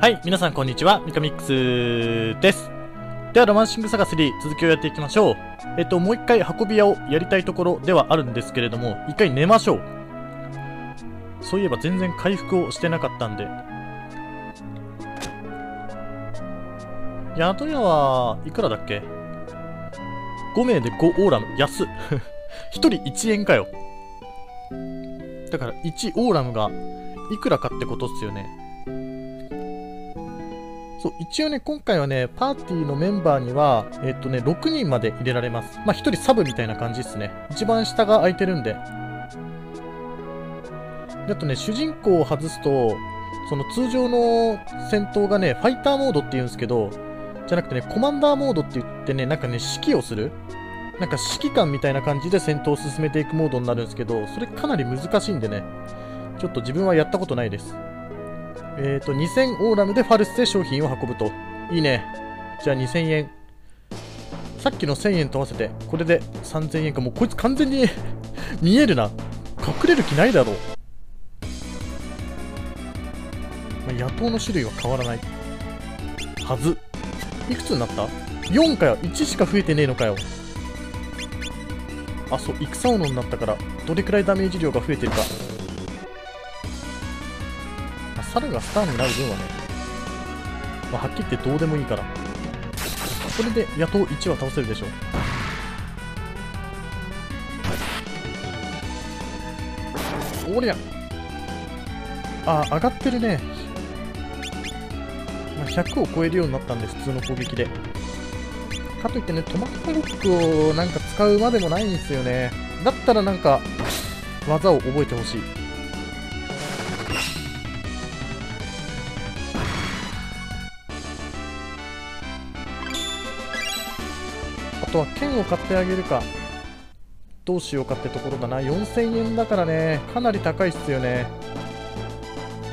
はい、皆さんこんにちは、ミカミックスです。では、ロマンシングサガ3、続きをやっていきましょう。えっと、もう一回運び屋をやりたいところではあるんですけれども、一回寝ましょう。そういえば全然回復をしてなかったんで。宿屋はいくらだっけ ?5 名で5オーラム。安。1人1円かよ。だから1オーラムがいくらかってことっすよね。そう、一応ね、今回はね、パーティーのメンバーには、えっとね、6人まで入れられます。まあ、1人サブみたいな感じっすね。一番下が空いてるんで。であとね、主人公を外すと、その通常の戦闘がね、ファイターモードって言うんですけど、じゃなくてね、コマンダーモードって言ってね、なんかね、指揮をするなんか指揮官みたいな感じで戦闘を進めていくモードになるんですけど、それかなり難しいんでね、ちょっと自分はやったことないです。えっ、ー、と、2000オーラムでファルスで商品を運ぶと。いいね。じゃあ2000円。さっきの1000円と合わせて、これで3000円か。もうこいつ完全に 見えるな。隠れる気ないだろう。まあ、野党の種類は変わらない。はず。いくつになった ?4 かよ。1しか増えてねえのかよ。あ、そう、戦斧になったから、どれくらいダメージ量が増えてるか。猿がスターになる分はね、まあ、はっきり言ってどうでもいいから。これで野党1は倒せるでしょう。おりゃあ、上がってるね。まあ、100を超えるようになったんで、普通の攻撃で。かといってね、トマトロックをなんか使うまでもないんですよね。だったらなんか、技を覚えてほしい。とは剣を買ってあげるか。どうしようかってところだな。4000円だからね、かなり高いっすよね。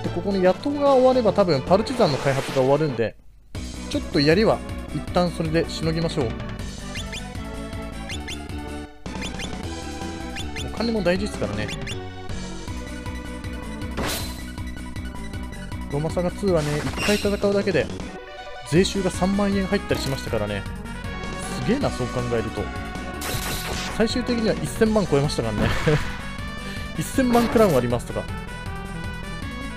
で、ここの野党が終われば多分パルチザンの開発が終わるんで、ちょっと槍は一旦それでしのぎましょう。お金も大事ですからね。ロマサガ2はね、1回戦うだけで、税収が3万円入ったりしましたからね。げえな、そう考えると。最終的には1000万超えましたからね。1000万クラウンありますとか。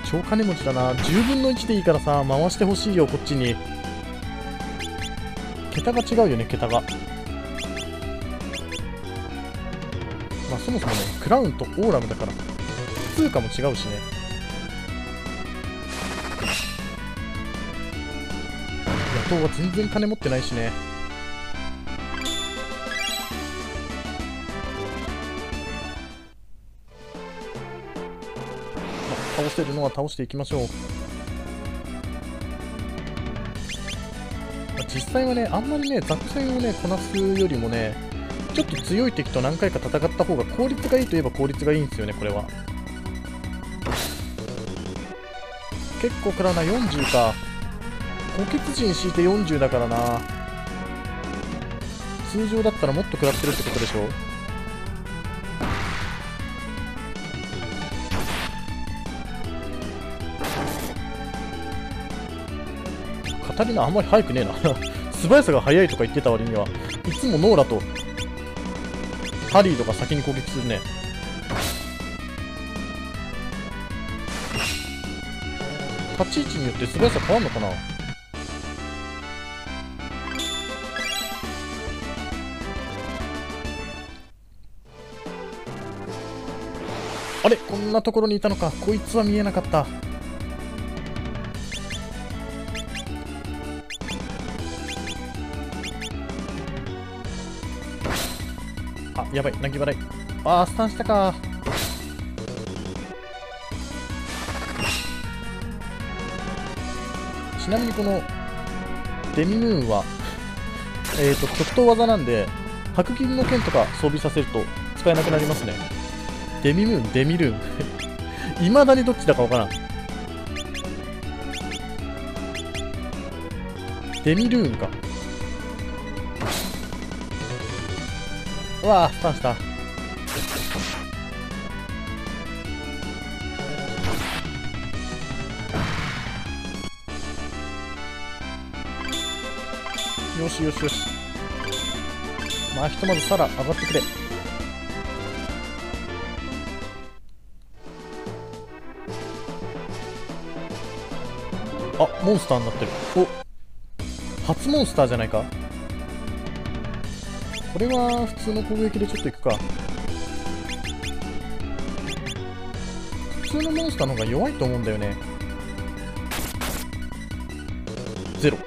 超金持ちだな。10分の1でいいからさ、回してほしいよ、こっちに。桁が違うよね、桁が。まあ、そもそもね、クラウンとオーラムだから、通貨も違うしね。野党は全然金持ってないしね。せるのは倒していきましょう。実際はね、あんまりね、雑戦をね、こなすよりもね、ちょっと強い敵と何回か戦った方が効率がいいといえば効率がいいんですよね、これは。結構食らうな、40か。補欠陣敷いて40だからな。通常だったらもっと食らってるってことでしょタリナあんまり速くねえな。素早さが速いとか言ってた割にはいつもノーラとハリーとか先に攻撃するね。立ち位置によって素早さ変わんのかな？あれこんなところにいたのか。こいつは見えなかった。やばい、泣き払い。あー、スタンしたか。ちなみにこの、デミムーンは、えっ、ー、と、極東技なんで、白銀の剣とか装備させると使えなくなりますね。デミムーン、デミルーン。未だにどっちだかわからん。デミルーンか。うわスタンした。よしよしよし。まあ、ひとまずサラ上がってくれ。あ、モンスターになってる。お初モンスターじゃないかこれは普通の攻撃でちょっといくか。普通のモンスターの方が弱いと思うんだよね。ゼロ。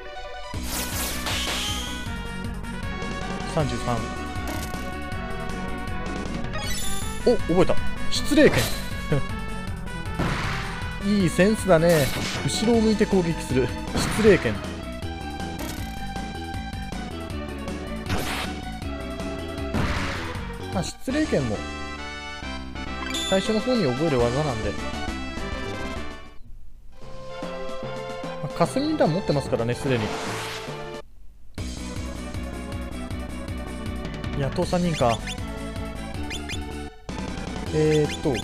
33お覚えた。失礼剣。いいセンスだね。後ろを向いて攻撃する。失礼剣。まあ失礼剣も最初の方に覚える技なんで、まあ、霞弾持ってますからねすでに。野党3人か。えー、っと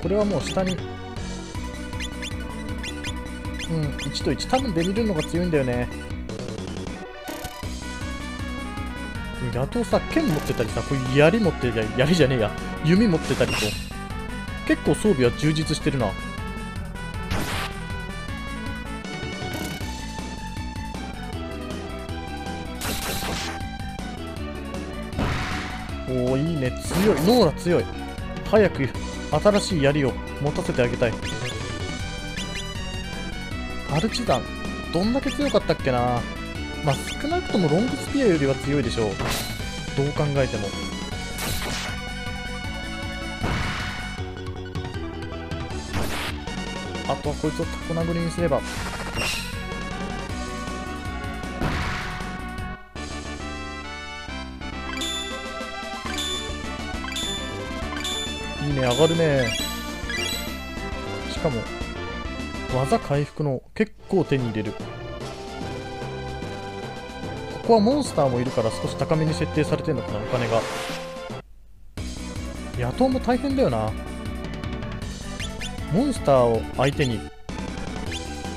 これはもう下に。うん1と1多分デビルのが強いんだよね。野党さ剣持ってたりさこういう槍持ってたり槍じゃねえや弓持ってたりと結構装備は充実してるなおおいいね強いノーラ強い早く新しい槍を持たせてあげたいアルチザンどんだけ強かったっけなまあ少なくともロングスピアよりは強いでしょう。どう考えても。あとはこいつをタコ殴りにすれば。いいね上がるね。しかも技回復の結構手に入れる。ここはモンスターもいるから少し高めに設定されてるのかなお金が。野党も大変だよな。モンスターを相手に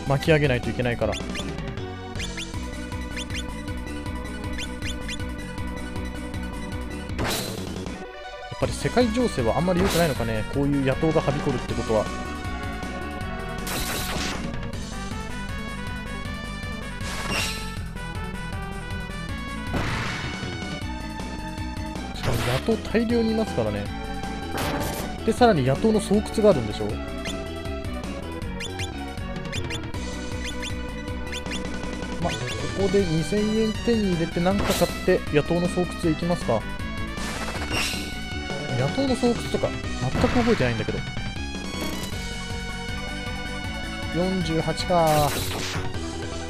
巻き上げないといけないから。やっぱり世界情勢はあんまり良くないのかね。こういう野党がはびこるってことは。党大量にいますからね。でさらに野党の巣窟があるんでしょ？まあここで2000円手に入れて何か買って野党の巣窟へ行きますか。野党の巣窟とか全く覚えてないんだけど。48か。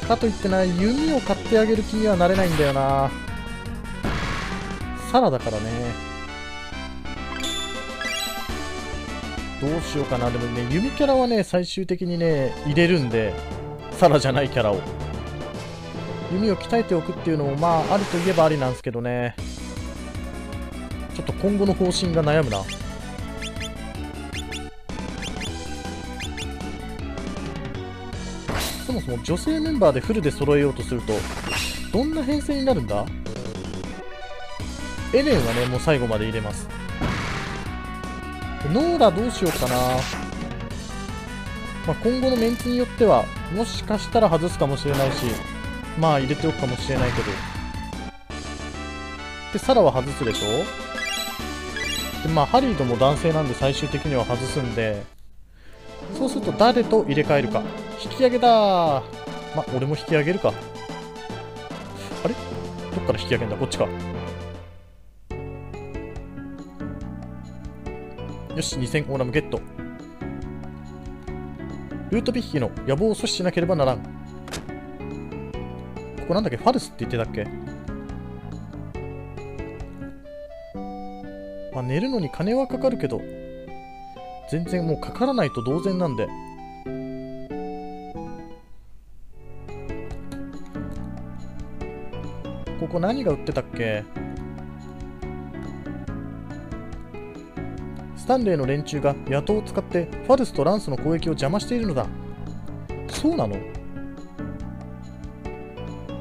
かといってない弓を買ってあげる気にはなれないんだよな。サラだからね。どうしようかな。でもね弓キャラはね最終的にね入れるんでサラじゃないキャラを。弓を鍛えておくっていうのもまああるといえばありなんですけどね。ちょっと今後の方針が悩むな。そもそも女性メンバーでフルで揃えようとするとどんな編成になるんだ？エレンはねもう最後まで入れます。ノーラどうしようかな、まあ、今後のメンツによってはもしかしたら外すかもしれないしまあ入れておくかもしれないけど。でサラは外すでしょ？でまあハリードも男性なんで最終的には外すんで。そうすると誰と入れ替えるか？引き上げだまあ俺も引き上げるか。あれ？どっから引き上げんだ？こっちか。よし、2000オーラムゲット。ルートビッヒの野望を阻止しなければならん。ここなんだっけ？ファルスって言ってたっけ？まあ寝るのに金はかかるけど、全然もうかからないと同然なんで。ここ何が売ってたっけ？スタンレーの連中が野党を使ってファルスとランスの攻撃を邪魔しているのだ。そうなの？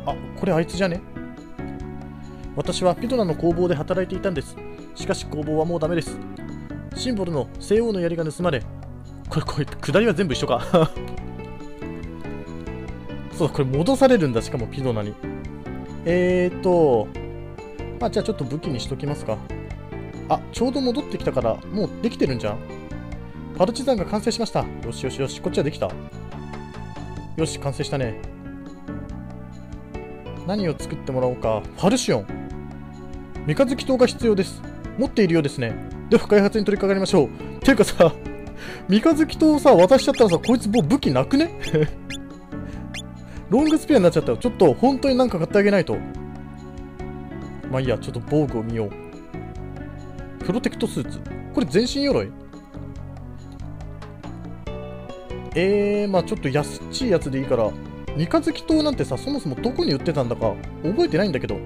あこれあいつじゃね？私はピドナの工房で働いていたんです。しかし工房はもうダメです。シンボルの西欧の槍が盗まれこれこれ下りは全部一緒か。そうこれ戻されるんだしかもピドナに。えーとまあじゃあちょっと武器にしときますか。あちょうど戻ってきたからもうできてるんじゃん。パルチザンが完成しました。よしよしよしこっちはできた。よし完成したね。何を作ってもらおうか。ファルシオン。三日月灯が必要です。持っているようですね。では開発に取り掛かりましょう。ていうかさ 三日月灯さ渡しちゃったらさこいつもう武器なくね？ロングスペアになっちゃったよ。ちょっと本当になんか買ってあげないと。まあいいやちょっと防具を見よう。プロテクトスーツ。これ全身鎧？えー、まあちょっと安っちいやつでいいから三日月島なんてさそもそもどこに売ってたんだか覚えてないんだけど。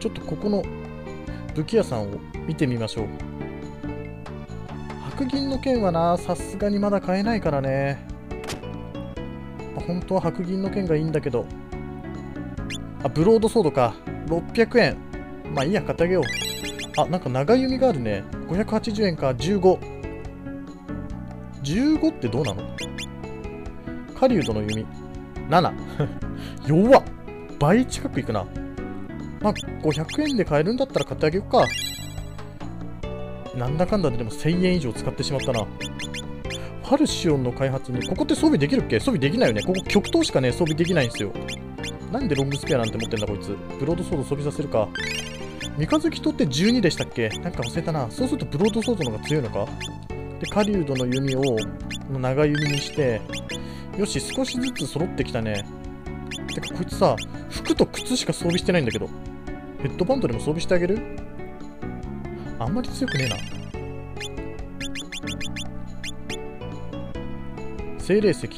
ちょっとここの武器屋さんを見てみましょう。白銀の剣はなさすがにまだ買えないからね。本当は白銀の剣がいいんだけど。あブロードソードか。600円まあいいや買ってあげようあなんか長弓があるね580円か15 15ってどうなの？狩人の弓。7。弱っ倍近くいくな。まあ、500円で買えるんだったら買ってあげようか。なんだかんだででも1000円以上使ってしまったな。ファルシオンの開発に、ここって装備できるっけ？装備できないよね。ここ極東しかね、装備できないんですよ。なんでロングスペアなんて持ってんだこいつ。ブロードソード装備させるか。三日月とって12でしたっけ？なんか忘れたな。そうするとブロードソードの方が強いのか？で、狩人の弓をの長弓にして、よし、少しずつ揃ってきたね。てか、こいつさ、服と靴しか装備してないんだけど。ヘッドバンドでも装備してあげる？あんまり強くねえな。精霊石。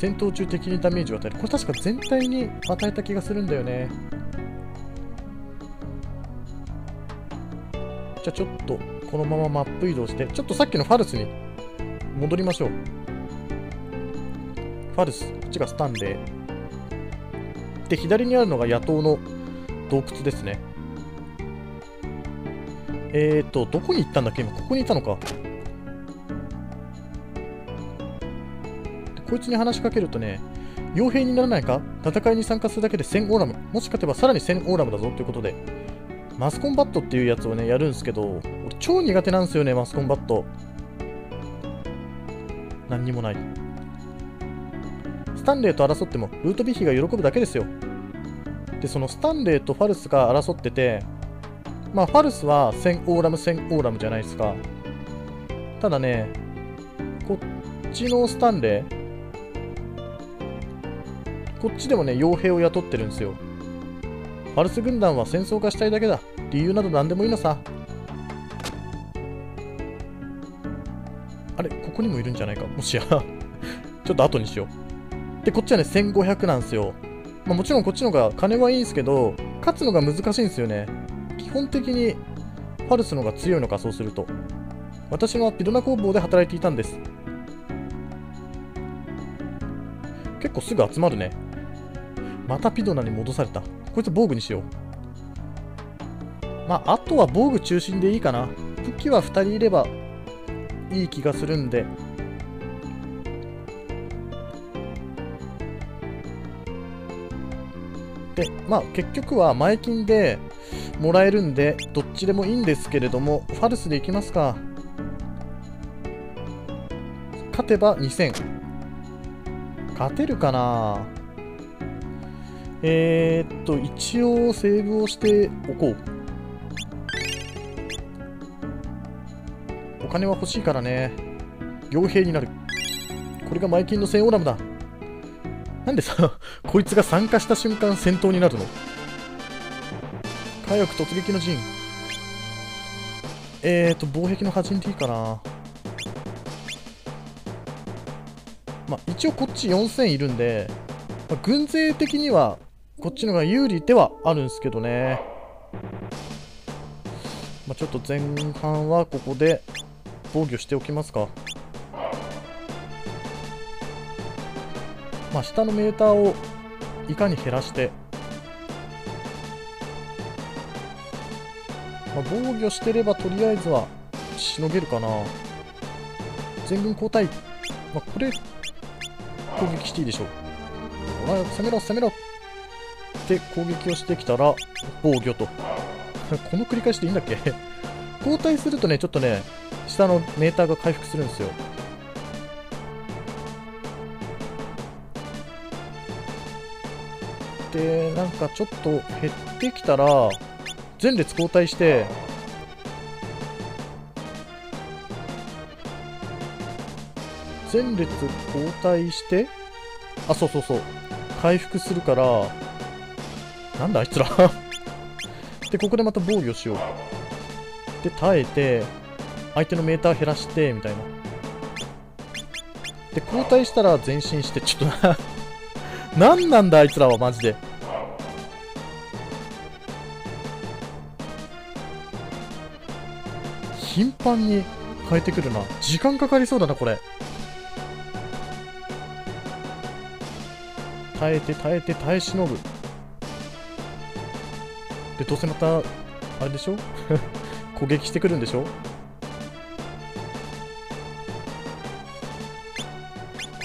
戦闘中敵にダメージを与える。これ確か全体に与えた気がするんだよね。じゃあちょっとこのままマップ移動して、ちょっとさっきのファルスに戻りましょう。ファルス、こっちがスタンレー。で、左にあるのが野党の洞窟ですね。えーと、どこに行ったんだっけ？今、ここにいたのか。こいつに話しかけるとね、傭兵にならないか？戦いに参加するだけで1000オーラム。もし勝てばさらに1000オーラムだぞということで、マスコンバットっていうやつをね、やるんですけど、俺超苦手なんですよね、マスコンバット。何にもない。スタンレーと争っても、ルートビヒが喜ぶだけですよ。で、そのスタンレーとファルスが争ってて、まあ、ファルスは1000オーラム、1000オーラムじゃないですか。ただね、こっちのスタンレー、こっちでもね、傭兵を雇ってるんですよ。ファルス軍団は戦争がしたいだけだ。理由など何でもいいのさ。あれここにもいるんじゃないか？もしや ちょっと後にしよう。で、こっちはね、1500なんですよ。まあ、もちろんこっちの方が金はいいんですけど、勝つのが難しいんですよね。基本的にファルスの方が強いのか、そうすると。私はピドナ工房で働いていたんです。結構すぐ集まるね。またピドナに戻された。こいつ防具にしよう。まあ、あとは防具中心でいいかな。武器は2人いればいい気がするんで。で、まあ結局は前金でもらえるんで、どっちでもいいんですけれども、ファルスでいきますか。勝てば2000。勝てるかなえー、っと、一応セーブをしておこう。お金は欲しいからね。傭兵になる。これがマイキンの1000オーラムだ。なんでさ、こいつが参加した瞬間戦闘になるの？火力突撃の陣。えーと、防壁の端にでいいかな。まあ、一応こっち4000いるんで、まあ、軍勢的にはこっちのが有利ではあるんですけどね。まあ、ちょっと前半はここで防御しておきますか。まあ下のメーターをいかに減らして、まあ、防御してればとりあえずはしのげるかな。全軍交代、まあ、これ攻撃していいでしょう。ほら攻めろ攻めろ。って攻撃をしてきたら防御と。この繰り返しでいいんだっけ？交代するとねちょっとね下のメーターが回復するんですよ。でなんかちょっと減ってきたら前列交代して前列交代してあそうそうそう。回復するからなんだあいつら。でここでまた防御しよう。で耐えて相手のメーター減らしてみたいな。で交代したら前進してちょっとな。何なんだあいつらはマジで。頻繁に変えてくるな。時間かかりそうだなこれ。耐えて耐えて耐え忍ぶ。でどうせまたあれでしょ？攻撃してくるんでしょ？こ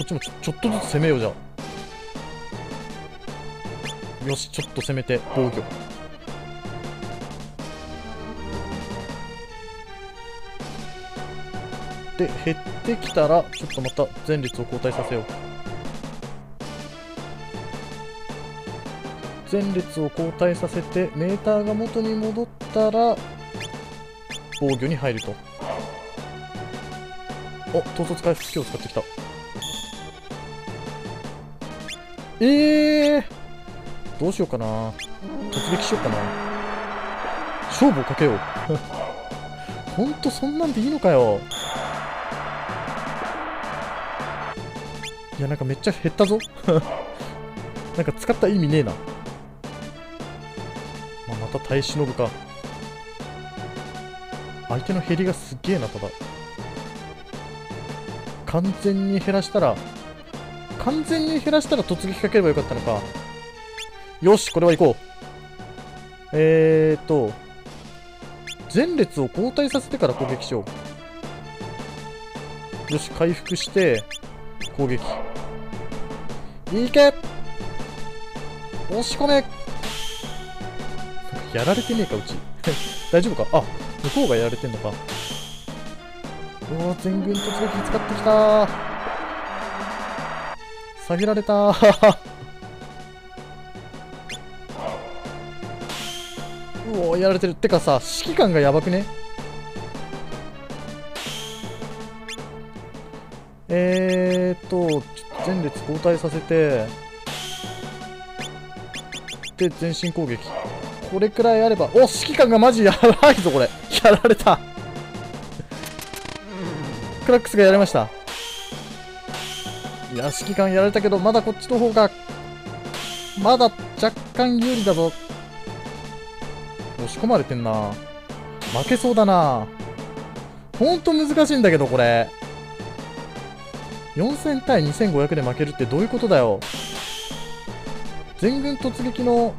っちもちょちょっとずつ攻めようじゃあよしちょっと攻めて防御。で減ってきたらちょっとまた前列を交代させよう。前列を交代させてメーターが元に戻ったら防御に入ると。お統率回復機を使ってきた。えー、どうしようかな。突撃しようかな。勝負をかけよう。ほんとそんなんでいいのかよ。いやなんかめっちゃ減ったぞ。なんか使った意味ねえな、た耐え忍ぶか。相手の減りがすげえなただ完全に減らしたら完全に減らしたら突撃かければよかったのか。よしこれは行こう。えーと前列を交代させてから攻撃しよう。よし回復して攻撃。いけ。押し込め。やられてねえかうち。大丈夫か？あ向こうがやられてんのか。うわ全軍突撃使ってきた。下げられた。う おやられてる。ってかさ指揮官がやばくね？えーっと前列交代させてで前進攻撃。これくらいあれば。お指揮官がマジやばいぞこれ。やられた。クラックスがやられました。いや指揮官やられたけどまだこっちの方がまだ若干有利だぞ。押し込まれてんな。負けそうだな。ほんと難しいんだけどこれ。4000対2500で負けるってどういうことだよ。全軍突撃の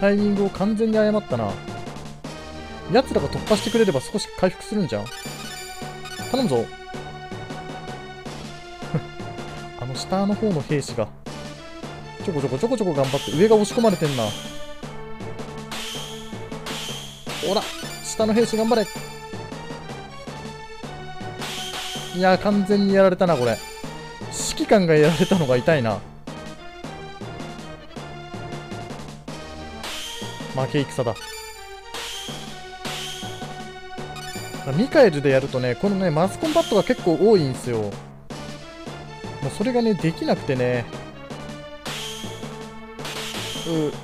タイミングを完全に誤ったな。奴らが突破してくれれば少し回復するんじゃん。頼むぞ。あの下の方の兵士が。ちょこちょこちょこちょこ頑張って上が押し込まれてんな。ほら下の兵士頑張れ。いや完全にやられたなこれ。指揮官がやられたのが痛いな。負け戦だ。ミカエルでやるとねこのねマスコンバットが結構多いんですよ。もうそれがねできなくてね。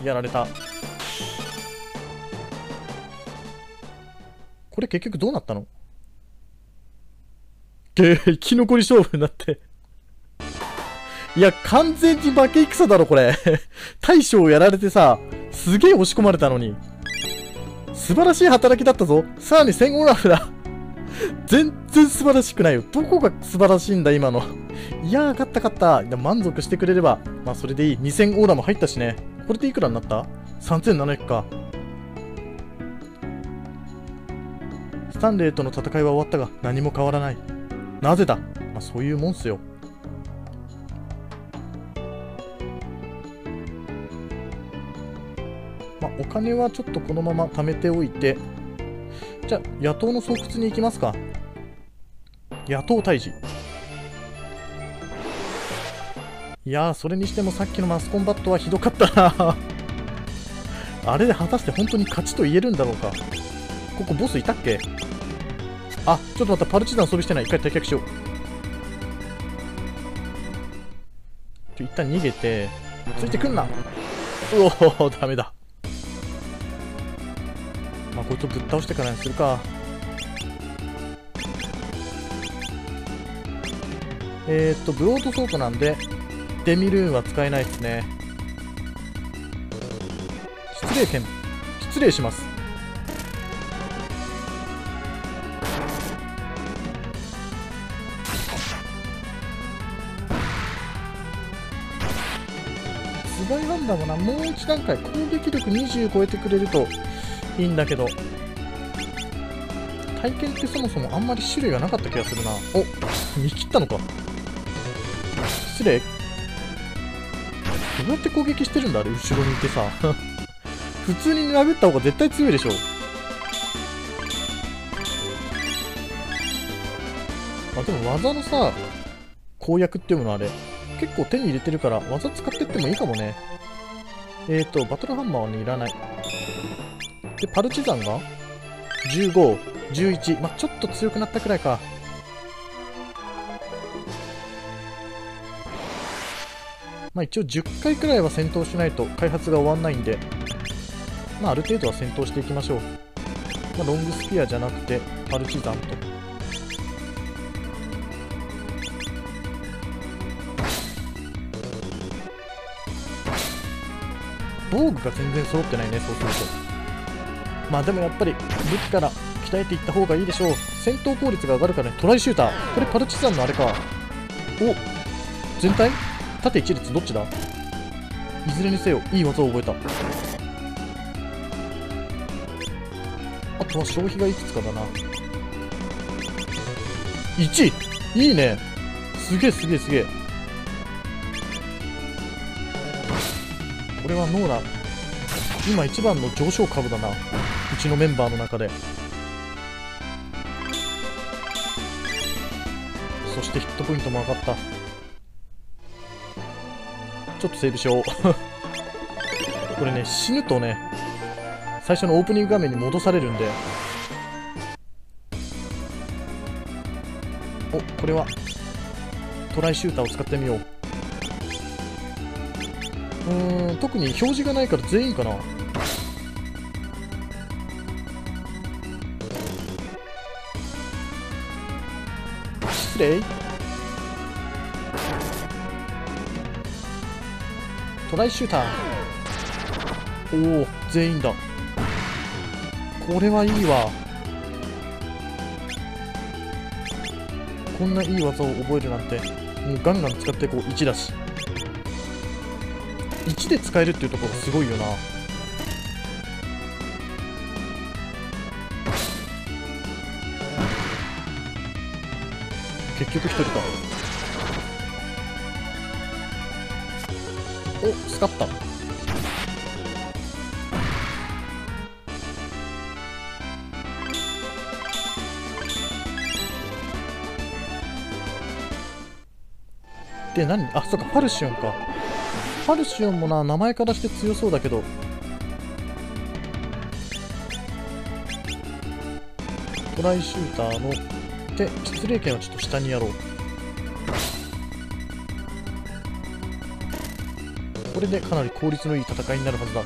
うやられた。これ結局どうなったの？で、生き残り勝負になって。いや、完全に負け戦だろ、これ。大将をやられてさ、すげえ押し込まれたのに。素晴らしい働きだったぞ。さらに戦後ラフだ。全然素晴らしくないよ。どこが素晴らしいんだ、今の。いやー、勝った勝った。いや満足してくれれば。まあ、それでいい。2000オーダーも入ったしね。これでいくらになった ?3700 か。スタンレーとの戦いは終わったが、何も変わらない。なぜだ？まあ、そういうもんっすよ。お金はちょっとこのまま貯めておいて、じゃあ、野党の巣窟に行きますか。野党退治。いやー、それにしてもさっきのマスコンバットはひどかったな あれで果たして本当に勝ちと言えるんだろうか。ここボスいたっけ？あ、ちょっと待った、パルチザン装備してない。一回退却しよう。ちょ、一旦逃げて、ついてくんな。うおお、ダメだ。こいつをぶっ倒してからにするか。えー、っと、ブロードソートなんで、デミルーンは使えないですね。失礼剣。失礼します。スバイワンダーもな、もう一段階、攻撃力20超えてくれるといいんだけど、体験ってそもそもあんまり種類がなかった気がするな。お見切ったのか。失礼。どうやって攻撃してるんだあれ、後ろにいてさ。普通に殴った方が絶対強いでしょ。あ、でも技のさ、攻略っていうものあれ。結構手に入れてるから、技使ってってもいいかもね。えーと、バトルハンマーはね、いらない。で、パルチザンが ?15、11。まあ、ちょっと強くなったくらいか。まあ、一応10回くらいは戦闘しないと開発が終わんないんで、まあ、ある程度は戦闘していきましょう。まあ、ロングスピアじゃなくて、パルチザンと。防具が全然揃ってないね、そうすると。まあでもやっぱり武器から鍛えていった方がいいでしょう。戦闘効率が上がるからね、トライシューター。これパルチザンのあれか。お全体？縦一列どっちだ？いずれにせよ、いい技を覚えた。あとは消費がいくつかだな。1! いいねすげえすげえすげえ。これはノーラ。今一番の上昇株だな。うちのメンバーの中で。そしてヒットポイントも上がった。ちょっとセーブしよう。これね、死ぬとね、最初のオープニング画面に戻されるんで。お、これは、トライシューターを使ってみよう。特に表示がないから全員かな。失礼トライシューター。おお、全員だ。これはいいわ。こんないい技を覚えるなんて、もうガンガン使ってこう。1だし。1で使えるっていうところすごいよな。結局1人か。お、スカった。で、何？あ、そっか、ファルシオンか。ファルシオンもな、名前からして強そうだけど。トライシューターの、で、失礼剣はちょっと下にやろう。これでかなり効率のいい戦いになるはずだ。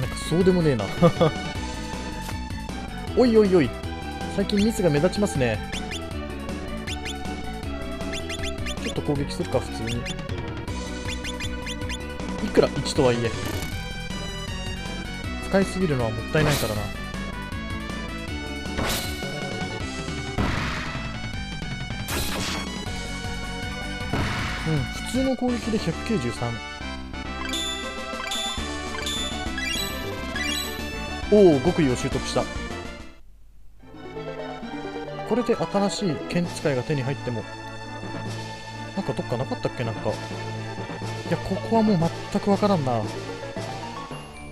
なんかそうでもねえな。おいおいおい。最近ミスが目立ちますね。ちょっと攻撃するか、普通にい。くら1とはいえ使いすぎるのはもったいないからなうん普通の攻撃で193おお極意を習得したこれで新しい剣使いが手に入ってもなんかどっかなかったっけ？なんか。いやここはもう全くわからんな。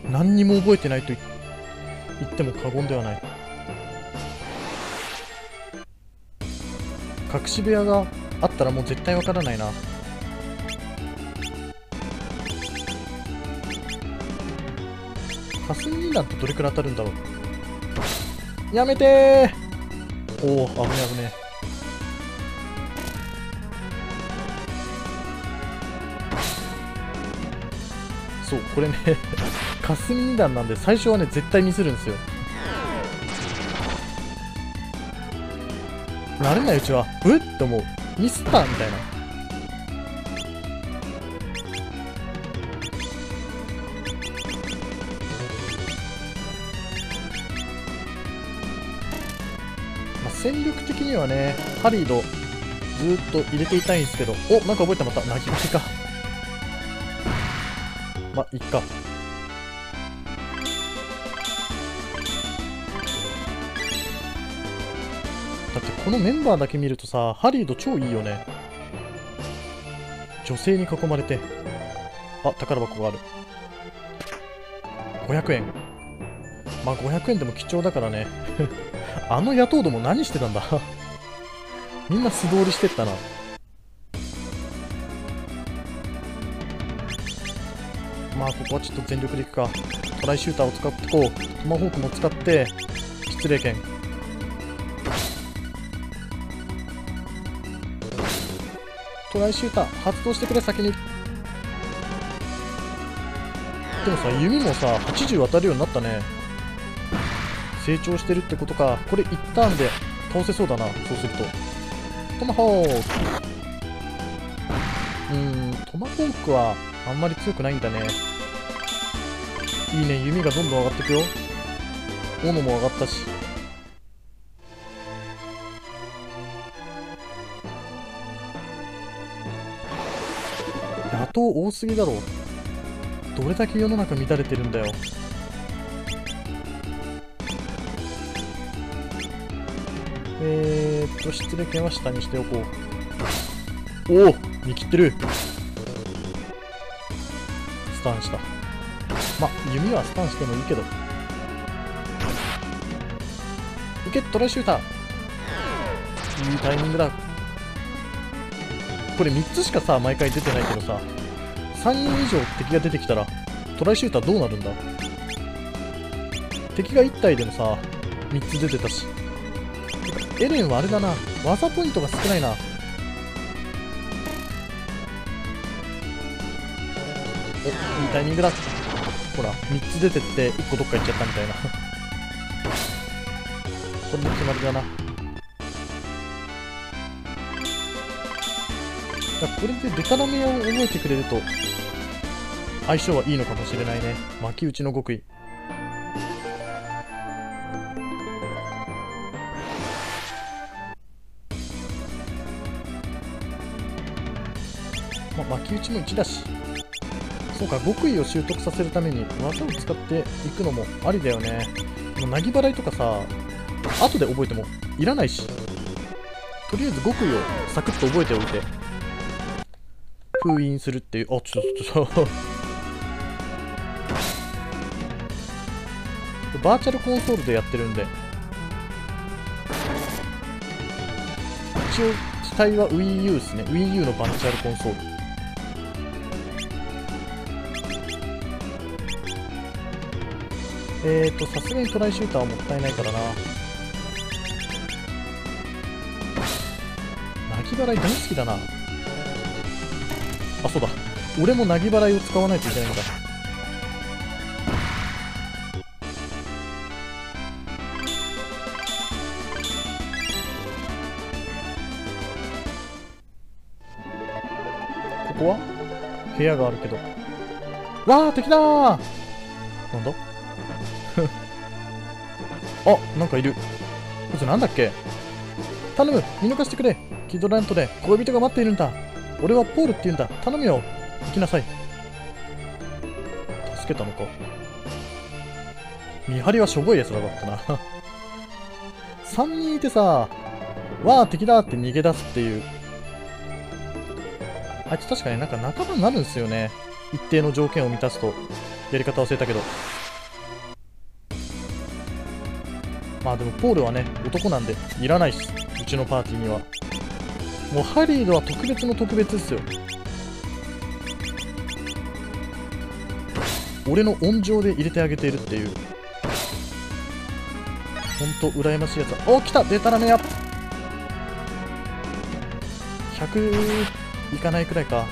何にも覚えてないと言っても過言ではない。隠し部屋があったらもう絶対わからないな。霞二段ってどれくらい当たるんだろう？やめておお危ね危ねそうこれね 霞二段なんで最初はね絶対ミスるんですよ。慣れないうちはうっって思う。ミスったみたいな。戦力的にはねハリードずっと入れていたいんですけどおなんか覚えてまた泣き虫かまあ いっか。だってこのメンバーだけ見るとさハリード超いいよね。女性に囲まれて。あ宝箱がある。500円。まあ500円でも貴重だからね。あの野党ども何してたんだ？みんな素通りしてったな。まあここはちょっと全力でいくか。トライシューターを使ってこう。トマホークも使って。失礼剣トライシューター発動してくれ先に。でもさ弓もさ80当たるようになったね。成長してるってことか。これ1ターンで倒せそうだなそうすると。トマホーク。うーんトマホークはあんまり強くないんだね。いいね弓がどんどん上がってくよ。斧も上がったし。野党多すぎだろ。どれだけ世の中乱れてるんだよ。えーっと失礼剣は下にしておこう。おお。見切ってる。スタンした。ま弓はスタンしてもいいけど。いけトライシューター。いいタイミングだ。これ3つしかさ毎回出てないけどさ。3人以上敵が出てきたらトライシューターどうなるんだ？敵が1体でもさ3つ出てたしエレンはあれだな。技ポイントが少ないな。おいいタイミングだ。ほら3つ出てって1個どっか行っちゃったみたいな。これで決まりだな。だこれでデタラメを覚えてくれると相性はいいのかもしれないね。巻き打ちの極意。まあ、巻き打ちも1だし。そうか極意を習得させるために技を使っていくのもありだよね。もうなぎ払いとかさ後で覚えてもいらないし。とりあえず極意をサクッと覚えておいて。封印するっていう。あちょっとちょっと バーチャルコンソールでやってるんで。一応機体は WiiU ですね。WiiU のバーチャルコンソール。えーとさすがにトライシューターはもったいないからな。泣き払い大好きだな。あそうだ。俺もなぎ払いを使わないといけないんだ。ここは？部屋があるけど。わあ敵だー。なんだ？あなんかいる。こいつなんだっけ？頼む見逃してくれ。キドラントで恋人が待っているんだ。俺はポールって言うんだ。頼むよ。行きなさい。助けたのか？見張りはしょぼいやつらだったな。3人いてさわあ敵だって逃げ出すっていう。あいつ確かになんか仲間になるんですよね。一定の条件を満たすと。やり方忘れたけど。まあでもポールはね男なんでいらないっす。うちのパーティーには。もうハリードは特別の特別ですよ。俺の温情で入れてあげているっていう。ほんと羨ましいやつ。だお来た！デタラメや100いかないくらいか。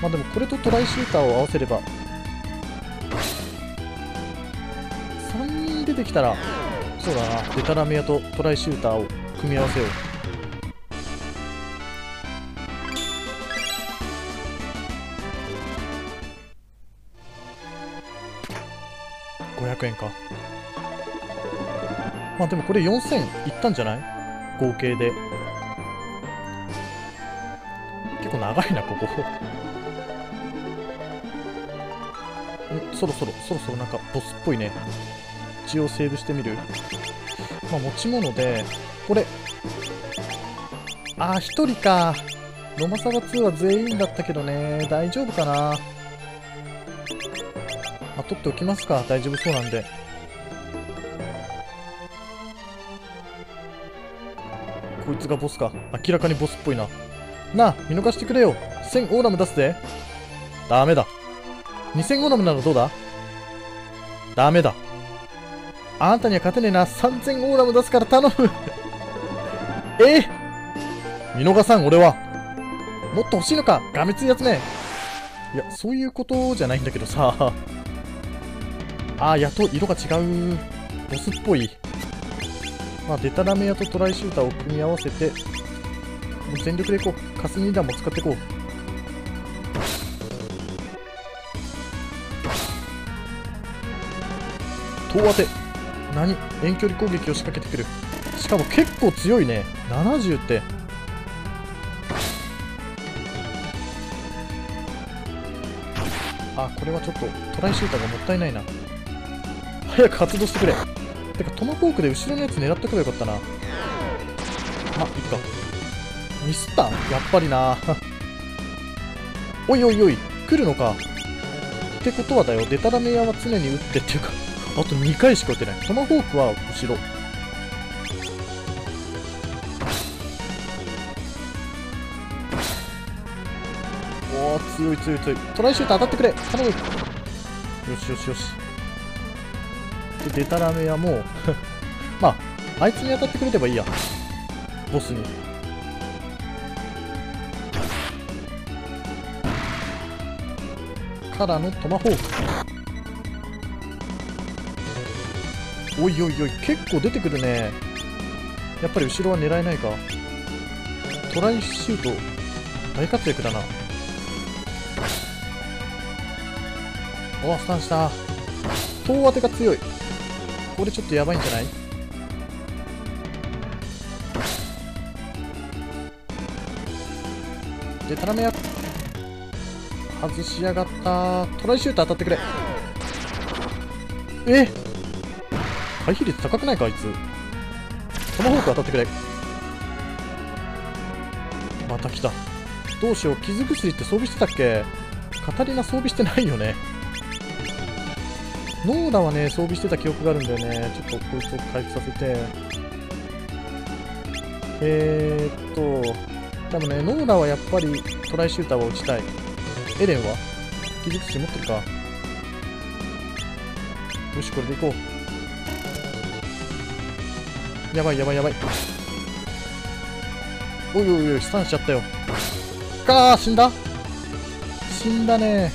まあでもこれとトライシューターを合わせればきたらそうだな。デタラメ屋とトライシューターを組み合わせよう。500円か。まあでもこれ4000いったんじゃない？合計で。結構長いなここ。んそろそろそろそろなんかボスっぽいね。一応セーブしてみる？まあ持ち物でこれあー1人か。ロマサバ2は全員だったけどね。大丈夫かな？まあ取っておきますか。大丈夫そうなんで。こいつがボスか。明らかにボスっぽいな。なあ見逃してくれよ。1000オーラム出すぜ。ダメだ。2000オーラムならどうだ？ダメだ。あんたには勝てねえな。3000オーラム出すから頼む。え見逃さん俺は。もっと欲しいのか。がめついやつめ。いやそういうことじゃないんだけどさ。あーやっと色が違うボスっぽい。まあデタラメ屋とトライシューターを組み合わせてもう全力でいこう。霞弾も使っていこう。遠当て何遠距離攻撃を仕掛けてくる。しかも結構強いね。70って。あこれはちょっとトライシューターがもったいないな。早く発動してくれ。てかトマホークで後ろのやつ狙ってくればよかったな。あいっかミスった？やっぱりな。おいおいおい来るのか。ってことはだよ。デタラメ屋は常に撃ってっていうか。あと2回しか撃ってない。トマホークは後ろ。おー強い強い強い。トライシュート当たってくれ。頼む。よしよしよし。でデタラメ屋もう まああいつに当たってくれればいいや。ボスに。からのトマホーク。おいおいおい結構出てくるね。やっぱり後ろは狙えないか。トライシュート大活躍だな。おスタンした遠当てが強い。これちょっとやばいんじゃない？でタラメや外しやがった。トライシュート当たってくれ。え？っ回避率高くないかあいつ。トマホーク当たってくれ。また来た。どうしよう傷薬って装備してたっけ？カタリナ装備してないよね。ノーラはね装備してた記憶があるんだよね。ちょっとこいつを回復させて。えー、っと多分ねノーラはやっぱりトライシューターは撃ちたい。エレンは？技術値持ってるか。よしこれでいこう。やばいやばいやばい。おいおいおいスタンしちゃったよ。かー死んだ。死んだね。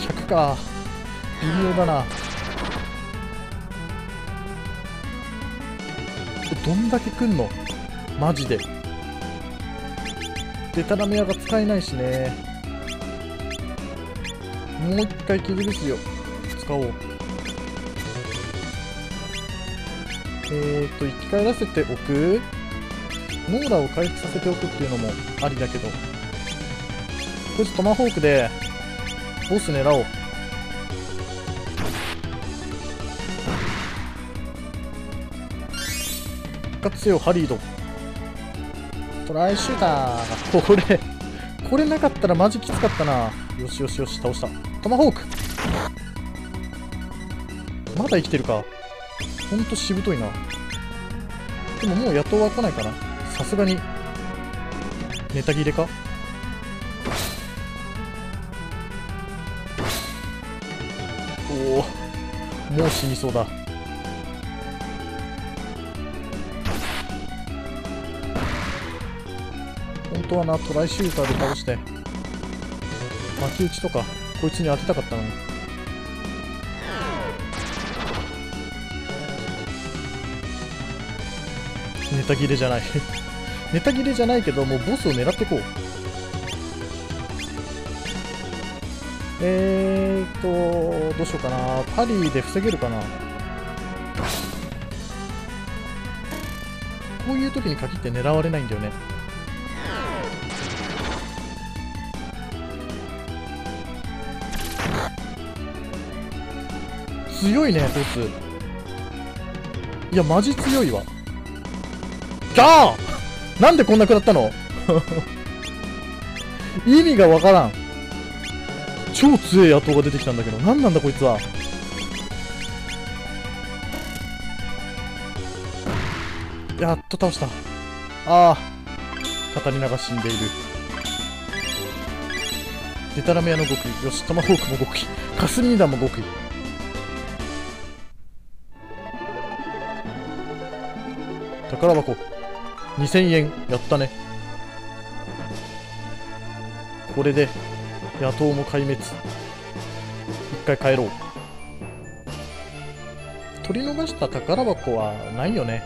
100か。微妙だな。どんだけ来んの？マジで。デタラメアが使えないしね。もう一回傷ですよ。使おう。えーと生き返らせておく？ノーラを回復させておくっていうのもありだけど。こいつトマホークでボス狙おう。復活せよハリード。トライシューター。これこれなかったらマジきつかったな。よしよしよし倒した。トマホーク。まだ生きてるか。ほんとしぶといな。でももう野党は来ないかな。さすがに。ネタ切れか。おおもう死にそうだ。本当はなトライシューターで倒して。巻き打ちとかこいつに当てたかったのに。タ切れじゃない。ネタ切れじゃないけどもうボスを狙っていこう。えーとどうしようかな。パリで防げるかな。こういう時に限って狙われないんだよね。強いねボス。いやマジ強いわ。じゃあなんでこんな食らったの？意味がわからん。超強い野党が出てきたんだけど。何なんだこいつは？やっと倒した。ああ。カタリナが死んでいる。デタラメ屋の極意。よしトマホークも極意。カスミーダも極意。宝箱2000円やったね。これで野党も壊滅。一回帰ろう。取り逃した宝箱はないよね。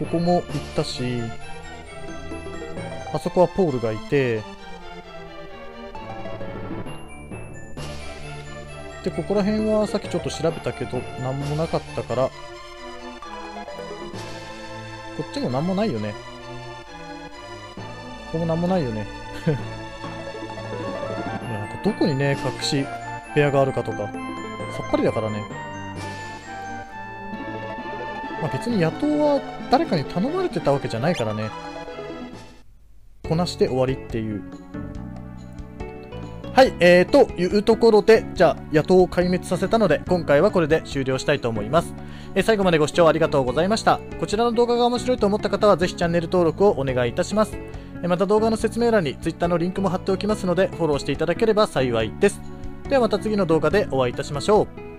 ここも行ったしあそこはポールがいてでここら辺はさっきちょっと調べたけど何もなかったからこっちも何もないよね。ここも何もないよね。なんかどこにね隠し部屋があるかとか。さっぱりだからね。まあ別に野党は誰かに頼まれてたわけじゃないからね。こなして終わりっていう。はい、えー、というところで、じゃあ、野党を壊滅させたので、今回はこれで終了したいと思います。えー最後までご視聴ありがとうございました。こちらの動画が面白いと思った方は、ぜひチャンネル登録をお願いいたします。えーまた動画の説明欄に Twitter のリンクも貼っておきますので、フォローしていただければ幸いです。ではまた次の動画でお会いいたしましょう。